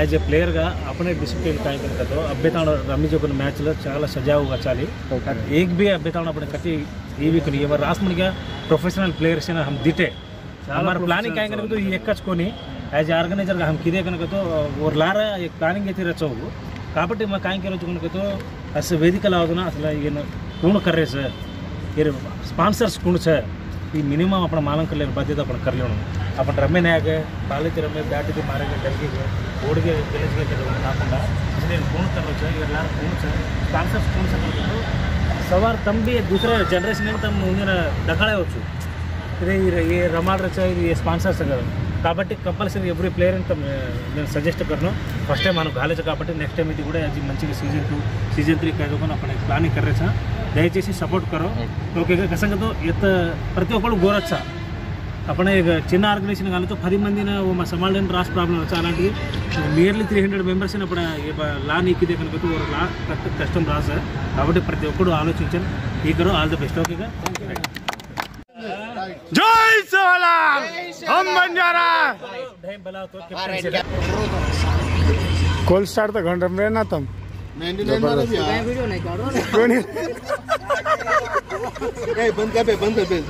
as a ప్లేయర్గా అప్పుడే discipline కాయకుని కదా అభ్యతాన రమ్మించుకున్న మ్యాచ్లో చాలా సజావుగా చాలి ఏక్ బి అభ్యతాన అప్పుడు కట్టి ఈ వీక్ ఎవరు రాస్మనిగా ప్రొఫెషనల్ ప్లేయర్స్ అయినా హమ్ దిటే हमारा प्लानिंग क्या करेंगे तो ये एक को नहीं ऐज आर्गनैजर हम किदे कనుక तो और लारा एक प्लानिंग అయితే రచవు కాబట్టి మా కాయం కేరొచ్చు కనుక तो అసలు వేదికలు అవుతున్నా అసలు ఈయన కూణ కర్రే సార్ స్పాన్సర్స్ కూణ సార్ ఈ మినిమం అప్పుడు మాలం కర్లేరు బాధ్యత అప్పుడు కర్లేను अपन ರಮ್ಮೆನ್ಯಾಗ ತಾಲೂಕು ರಮ್ಮೆ ಬ್ಯಾಟಿಗೆ ಮಾರಾಗ ಗಲ್ಗಿಗೆ ಓಡಿಗೆ ಗೆಲ್ಲಿಸ್ಬೇಕು ಹಾಕೊಂಡ ಇದನ್ನ ಪೂರ್ಣ ತರಬೇಕು ಇವರೆಲ್ಲರೂ ಪೂರ್ಣ ಸ್ಪಾನ್ಸರ್ಸ್ ಪೂರ್ಣ ತರಬೇಕು ಸವಾರ್ ತಂಬಿ ದೂಸರ ಜನರೇಷನ್ ತಮ್ಮ ಮುಂದಿನ ದಕಾಳೆ వచ్చు ಇದೇ ಈ ರಮಾಲ್ ರಚ ಇದು ಸ್ಪಾನ್ಸರ್ಸ್ ಆಗರು కాబట్టి కంపల్సరీ ఎవ్రీ ప్లేయర్ని నేను సజెస్ట్ కరను ఫస్ట్ టైం మనకు కాలేజ్ కాబట్టి నెక్స్ట్ టైం ఇది కూడా అది మంచిగా సీజన్ టూ సీజన్ త్రీ కాకుండా అప్పుడు ప్లానింగ్ కర్రేసా దయచేసి సపోర్ట్ కరో ఓకే ఖచ్చితంగా ఎత్త ప్రతి ఒక్కరు గోరచ్చా అప్పుడే చిన్న ఆర్గనైజేషన్ కానీ పది మందిని సమాధానం రాసి ప్రాబ్లం వచ్చా అలాంటిది నియర్లీ త్రీ హండ్రెడ్ మెంబర్స్ ఇప్పుడు లా నీకిదే కనుక ఒక లా కష్టం రా సార్ కాబట్టి ప్రతి ఒక్కడు ఆలోచించాను ఈగరు ఆల్ ది బెస్ట్ ఓకేగా జై సోలాం हम बंजारा कोल स्टार तो घंटा में ना तुम बंद कर बंद कर